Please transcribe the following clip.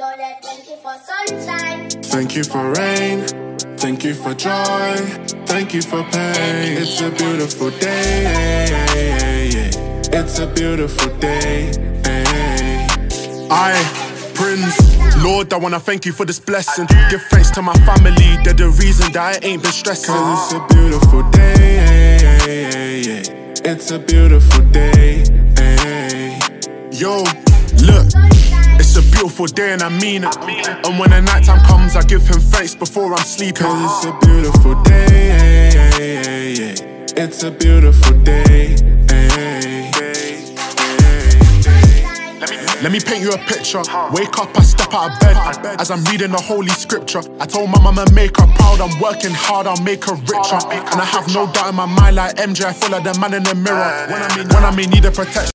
Lord, I thank you for sunshine. Thank you for rain. Thank you for joy. Thank you for pain. It's a beautiful day. It's a beautiful day. I, Prince. Lord, I wanna thank you for this blessing. Give thanks to my family, they're the reason that I ain't been stressing. Cause it's a beautiful day. It's a beautiful day. Yo, look. It's a beautiful day and I mean it. And when the night time comes, I give him thanks before I'm sleeping. Cause it's a beautiful day. It's a beautiful day. Let me paint you a picture. Wake up, I step out of bed as I'm reading the holy scripture. I told my mama make her proud. I'm working hard, I'll make her richer. And I have no doubt in my mind, like MJ, I feel like the man in the mirror. When I'm in, when I'm in need of protection.